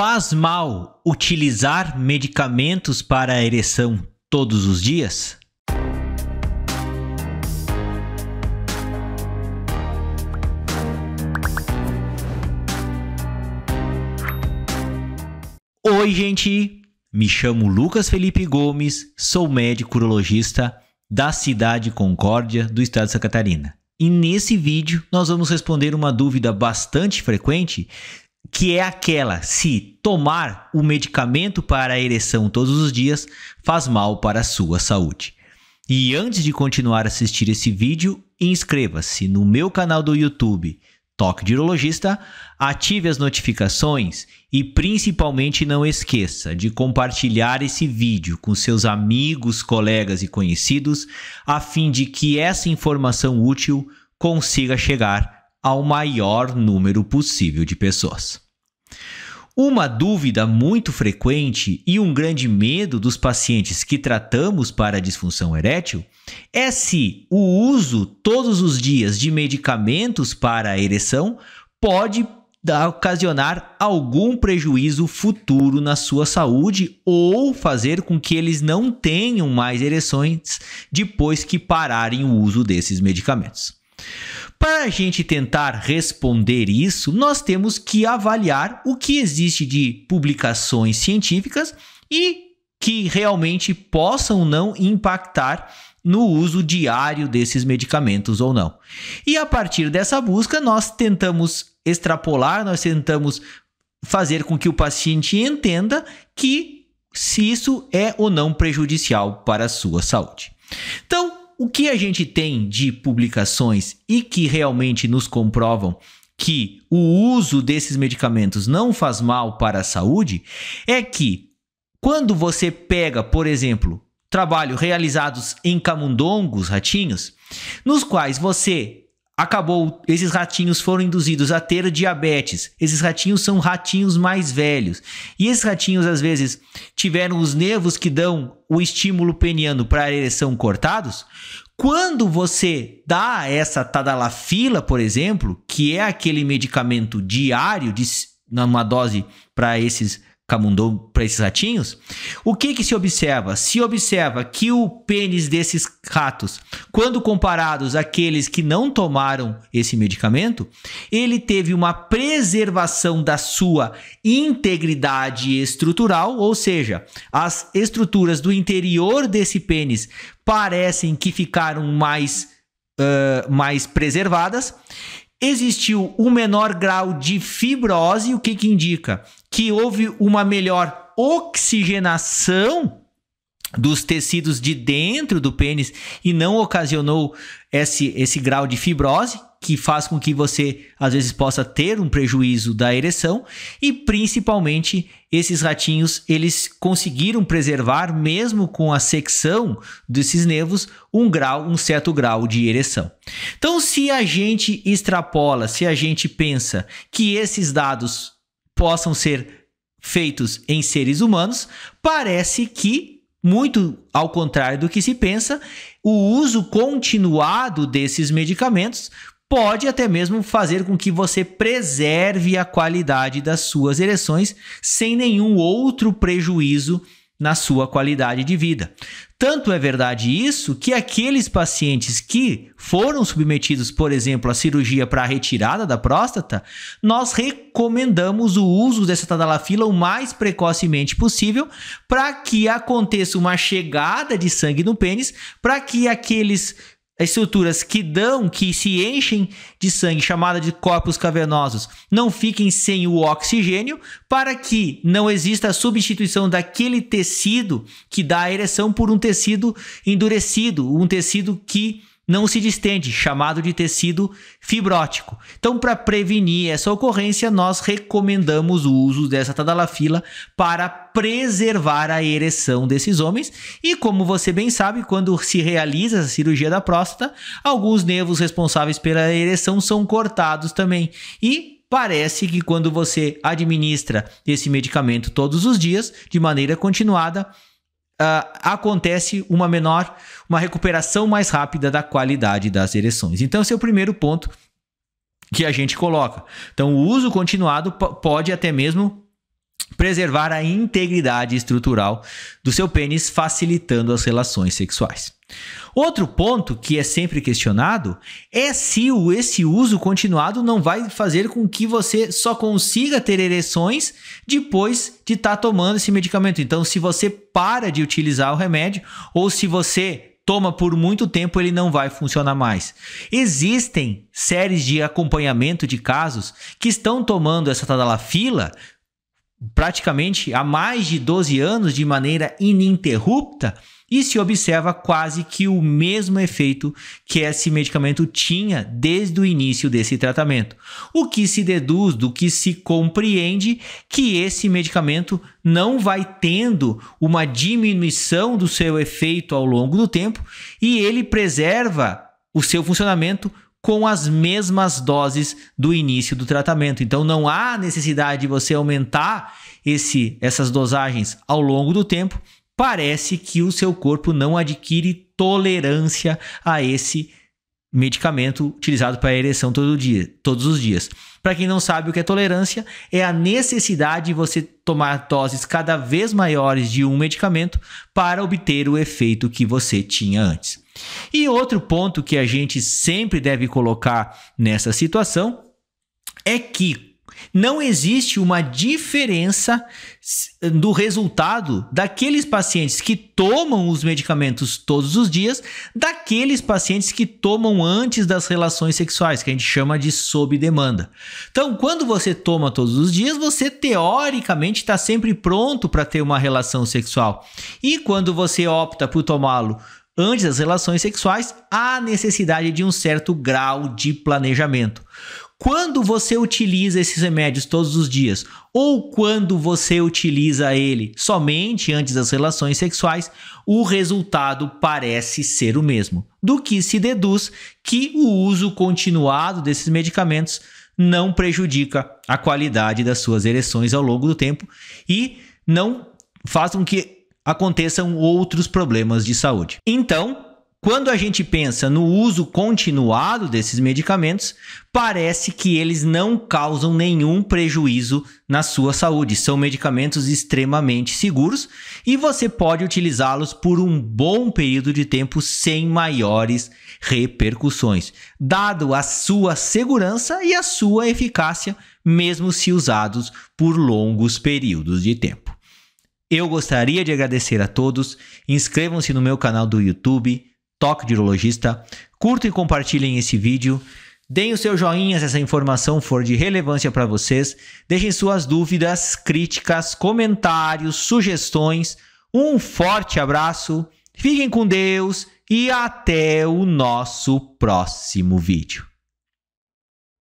Faz mal utilizar medicamentos para a ereção todos os dias? Oi, gente! Me chamo Lucas Felipe Gomes, sou médico urologista da cidade Concórdia, do estado de Santa Catarina. E nesse vídeo nós vamos responder uma dúvida bastante frequente que é aquela se tomar o medicamento para a ereção todos os dias faz mal para a sua saúde. E antes de continuar a assistir esse vídeo, inscreva-se no meu canal do YouTube Toque de Urologista, ative as notificações e principalmente não esqueça de compartilhar esse vídeo com seus amigos, colegas e conhecidos, a fim de que essa informação útil consiga chegar ao maior número possível de pessoas. Uma dúvida muito frequente e um grande medo dos pacientes que tratamos para a disfunção erétil é se o uso todos os dias de medicamentos para a ereção pode ocasionar algum prejuízo futuro na sua saúde ou fazer com que eles não tenham mais ereções depois que pararem o uso desses medicamentos. Para a gente tentar responder isso, nós temos que avaliar o que existe de publicações científicas e que realmente possam não impactar no uso diário desses medicamentos ou não. E a partir dessa busca, nós tentamos extrapolar, nós tentamos fazer com que o paciente entenda que se isso é ou não prejudicial para a sua saúde. Então, o que a gente tem de publicações e que realmente nos comprovam que o uso desses medicamentos não faz mal para a saúde é que quando você pega, por exemplo, trabalho realizados em camundongos, ratinhos, nos quais você acabou, esses ratinhos foram induzidos a ter diabetes. Esses ratinhos são ratinhos mais velhos. E esses ratinhos, às vezes, tiveram os nervos que dão o estímulo peniano para a ereção cortados. Quando você dá essa tadalafila, por exemplo, que é aquele medicamento diário de numa dose para esses camundou para esses ratinhos, o que que se observa? Se observa que o pênis desses ratos, quando comparados àqueles que não tomaram esse medicamento, ele teve uma preservação da sua integridade estrutural, ou seja, as estruturas do interior desse pênis parecem que ficaram mais, uh, mais preservadas existiu um menor grau de fibrose, o que, que indica? Que houve uma melhor oxigenação dos tecidos de dentro do pênis e não ocasionou esse, esse grau de fibrose, que faz com que você às vezes possa ter um prejuízo da ereção e principalmente esses ratinhos eles conseguiram preservar mesmo com a secção desses nervos um grau, um certo grau de ereção. Então, se a gente extrapola, se a gente pensa que esses dados possam ser feitos em seres humanos, parece que muito ao contrário do que se pensa, o uso continuado desses medicamentos pode até mesmo fazer com que você preserve a qualidade das suas ereções sem nenhum outro prejuízo na sua qualidade de vida. Tanto é verdade isso que aqueles pacientes que foram submetidos, por exemplo, à cirurgia para a retirada da próstata, nós recomendamos o uso dessa tadalafila o mais precocemente possível para que aconteça uma chegada de sangue no pênis, para que aqueles estruturas que dão, que se enchem de sangue, chamada de corpos cavernosos, não fiquem sem o oxigênio, para que não exista a substituição daquele tecido que dá a ereção por um tecido endurecido, um tecido que não se distende, chamado de tecido fibrótico. Então, para prevenir essa ocorrência, nós recomendamos o uso dessa tadalafila para preservar a ereção desses homens. E como você bem sabe, quando se realiza a cirurgia da próstata, alguns nervos responsáveis pela ereção são cortados também. E parece que quando você administra esse medicamento todos os dias, de maneira continuada, uh, acontece uma menor, uma recuperação mais rápida da qualidade das ereções. Então, esse é o primeiro ponto que a gente coloca. Então, o uso continuado pode até mesmo preservar a integridade estrutural do seu pênis, facilitando as relações sexuais. Outro ponto que é sempre questionado é se esse uso continuado não vai fazer com que você só consiga ter ereções depois de estar tá tomando esse medicamento. Então, se você para de utilizar o remédio ou se você toma por muito tempo, ele não vai funcionar mais. Existem séries de acompanhamento de casos que estão tomando essa tadalafila praticamente há mais de 12 anos de maneira ininterrupta e se observa quase que o mesmo efeito que esse medicamento tinha desde o início desse tratamento. O que se deduz do que se compreende que esse medicamento não vai tendo uma diminuição do seu efeito ao longo do tempo e ele preserva o seu funcionamento com as mesmas doses do início do tratamento. Então não há necessidade de você aumentar esse, essas dosagens ao longo do tempo. Parece que o seu corpo não adquire tolerância a esse medicamento utilizado para ereção todo dia, todos os dias. Para quem não sabe o que é tolerância, é a necessidade de você tomar doses cada vez maiores de um medicamento para obter o efeito que você tinha antes. E outro ponto que a gente sempre deve colocar nessa situação é que não existe uma diferença do resultado daqueles pacientes que tomam os medicamentos todos os dias daqueles pacientes que tomam antes das relações sexuais, que a gente chama de sob demanda. Então, quando você toma todos os dias, você teoricamente está sempre pronto para ter uma relação sexual. E quando você opta por tomá-lo antes das relações sexuais, há necessidade de um certo grau de planejamento. Quando você utiliza esses remédios todos os dias ou quando você utiliza ele somente antes das relações sexuais, o resultado parece ser o mesmo. Do que se deduz que o uso continuado desses medicamentos não prejudica a qualidade das suas ereções ao longo do tempo e não faz com que aconteçam outros problemas de saúde. Então, quando a gente pensa no uso continuado desses medicamentos, parece que eles não causam nenhum prejuízo na sua saúde. São medicamentos extremamente seguros e você pode utilizá-los por um bom período de tempo sem maiores repercussões, dado a sua segurança e a sua eficácia, mesmo se usados por longos períodos de tempo. Eu gostaria de agradecer a todos. Inscrevam-se no meu canal do YouTube Toque de Urologista. Curtam e compartilhem esse vídeo. Deem o seu joinha se essa informação for de relevância para vocês. Deixem suas dúvidas, críticas, comentários, sugestões. Um forte abraço, fiquem com Deus e até o nosso próximo vídeo.